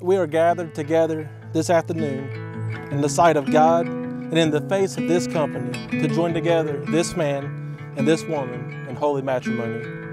we are gathered together this afternoon in the sight of God and in the face of this company to join together this man and this woman in holy matrimony.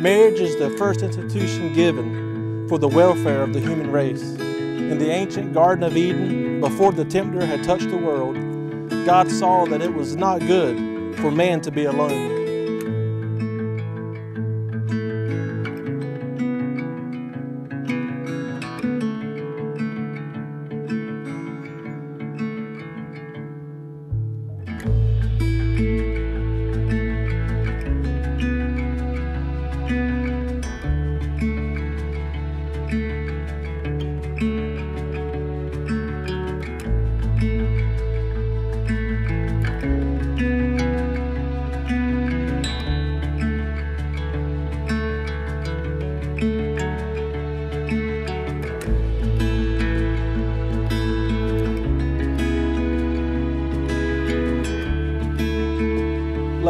Marriage is the first institution given for the welfare of the human race. In the ancient Garden of Eden, before the tempter had touched the world, God saw that it was not good for man to be alone.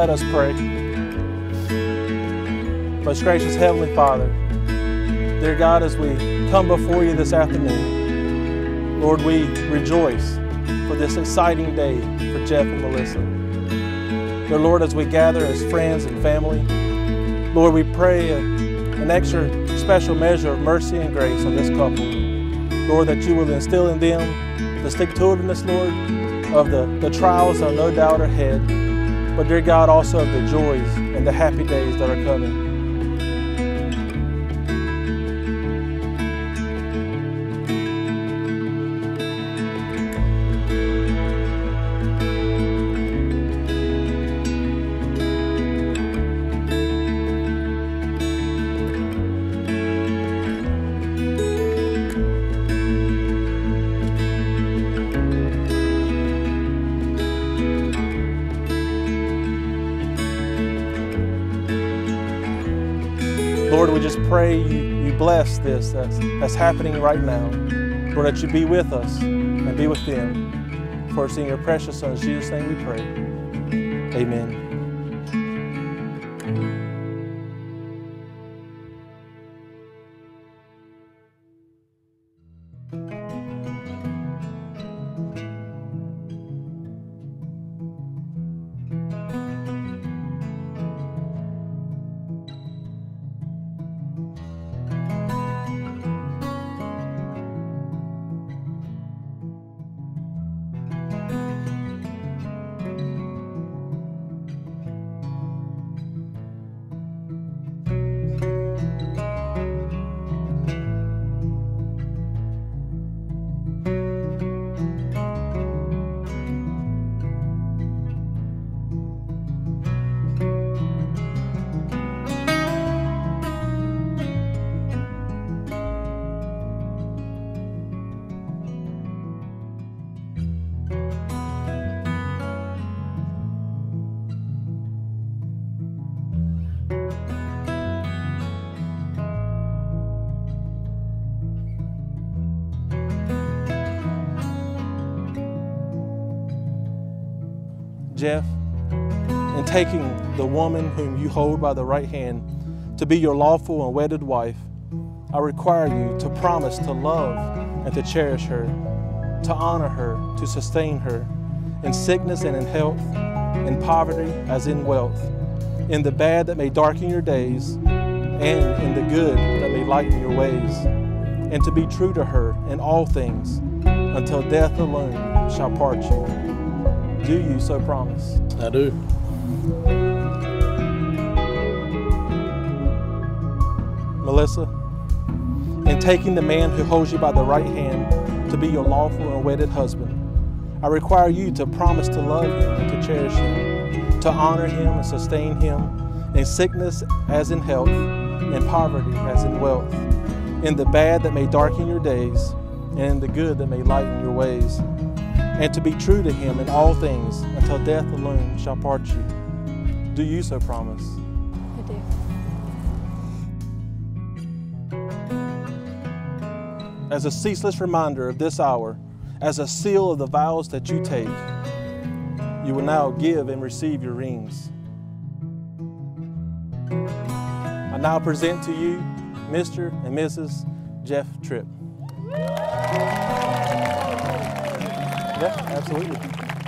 Let us pray. Most gracious Heavenly Father, dear God, as we come before you this afternoon, Lord, we rejoice for this exciting day for Jeff and Melissa. Dear Lord, as we gather as friends and family, Lord, we pray an extra special measure of mercy and grace on this couple. Lord, that you will instill in them the stick-to-itiveness, Lord, of the, the trials that no doubt are ahead, but dear God, also of the joys and the happy days that are coming. Lord, we just pray you, you bless this that's, that's happening right now. Lord, that you be with us and be with them. For it's in your precious Son, Jesus' name we pray. Amen. Jeff, in taking the woman whom you hold by the right hand to be your lawful and wedded wife, I require you to promise to love and to cherish her, to honor her, to sustain her, in sickness and in health, in poverty as in wealth, in the bad that may darken your days, and in the good that may lighten your ways, and to be true to her in all things until death alone shall part you. Do you so promise? I do. Melissa, in taking the man who holds you by the right hand to be your lawful and wedded husband, I require you to promise to love him and to cherish him, to honor him and sustain him, in sickness as in health, in poverty as in wealth, in the bad that may darken your days, and in the good that may lighten your ways, and to be true to Him in all things until death alone shall part you. Do you so promise? I do. As a ceaseless reminder of this hour, as a seal of the vows that you take, you will now give and receive your rings. I now present to you Mr. and Mrs. Jeff Tripp. Absolutely.